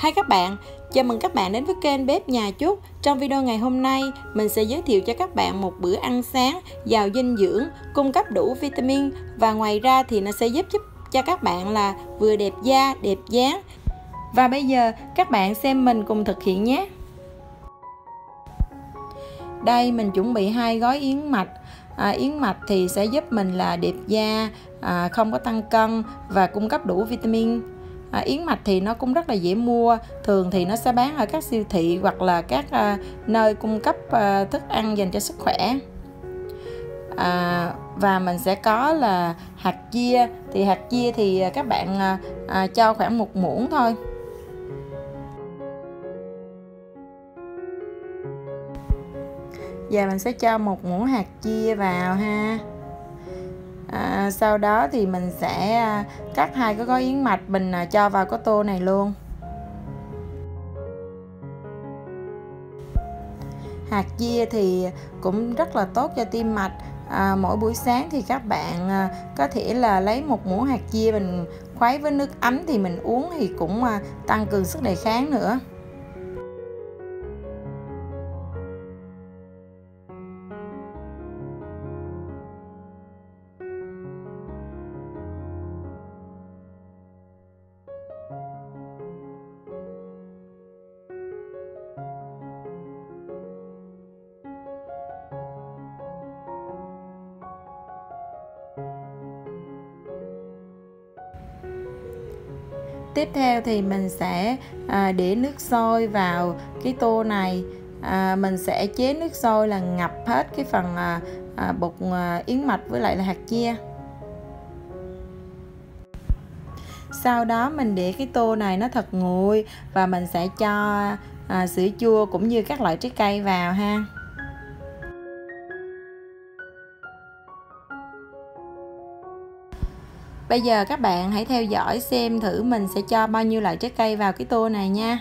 Hai các bạn, chào mừng các bạn đến với kênh Bếp Nhà Chút. Trong video ngày hôm nay, mình sẽ giới thiệu cho các bạn một bữa ăn sáng giàu dinh dưỡng, cung cấp đủ vitamin và ngoài ra thì nó sẽ giúp giúp cho các bạn là vừa đẹp da, đẹp dáng. Và bây giờ các bạn xem mình cùng thực hiện nhé. Đây mình chuẩn bị hai gói yến mạch à, yến mạch thì sẽ giúp mình là đẹp da à, không có tăng cân và cung cấp đủ vitamin à, yến mạch thì nó cũng rất là dễ mua. Thường thì nó sẽ bán ở các siêu thị hoặc là các à, nơi cung cấp à, thức ăn dành cho sức khỏe. À, và mình sẽ có là hạt chia thì hạt chia thì à, các bạn à, à, cho khoảng một muỗng thôi. Giờ mình sẽ cho một muỗng hạt chia vào ha à, sau đó thì mình sẽ à, cắt hai cái gói yến mạch mình à, cho vào cái tô này luôn. Hạt chia thì cũng rất là tốt cho tim mạch. À, mỗi buổi sáng thì các bạn à, có thể là lấy một muỗng hạt chia mình khuấy với nước ấm thì mình uống thì cũng à, tăng cường sức đề kháng nữa. Tiếp theo thì mình sẽ à, để nước sôi vào cái tô này. À, mình sẽ chế nước sôi là ngập hết cái phần à, à, bột à, yến mạch với lại là hạt chia. Sau đó mình để cái tô này nó thật nguội và mình sẽ cho à, sữa chua cũng như các loại trái cây vào ha. Bây giờ các bạn hãy theo dõi xem thử mình sẽ cho bao nhiêu loại trái cây vào cái tô này nha.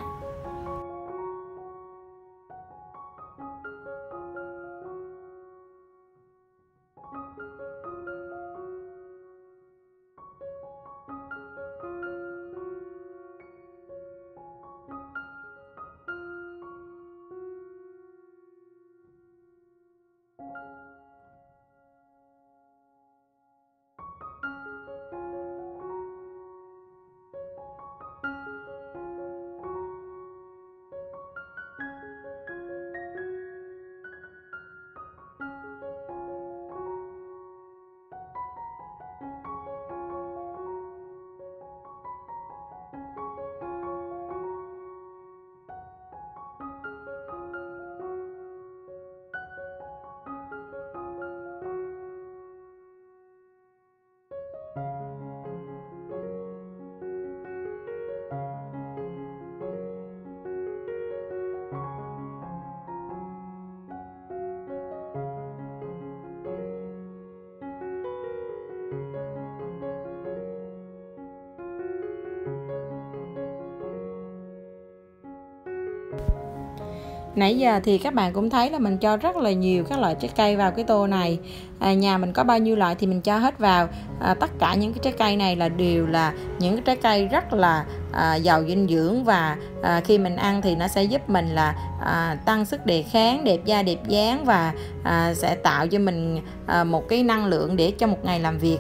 Nãy giờ thì các bạn cũng thấy là mình cho rất là nhiều các loại trái cây vào cái tô này. À, nhà mình có bao nhiêu loại thì mình cho hết vào. À, tất cả những cái trái cây này là đều là những cái trái cây rất là à, giàu dinh dưỡng và à, khi mình ăn thì nó sẽ giúp mình là à, tăng sức đề kháng đẹp da đẹp dáng và à, sẽ tạo cho mình à, một cái năng lượng để cho một ngày làm việc.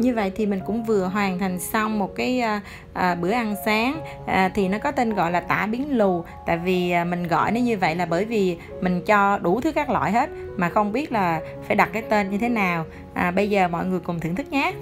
Như vậy thì mình cũng vừa hoàn thành xong một cái à, à, bữa ăn sáng. À, thì nó có tên gọi là tả biến lù. Tại vì à, mình gọi nó như vậy là bởi vì mình cho đủ thứ các loại hết mà không biết là phải đặt cái tên như thế nào. À, bây giờ mọi người cùng thưởng thức nhé.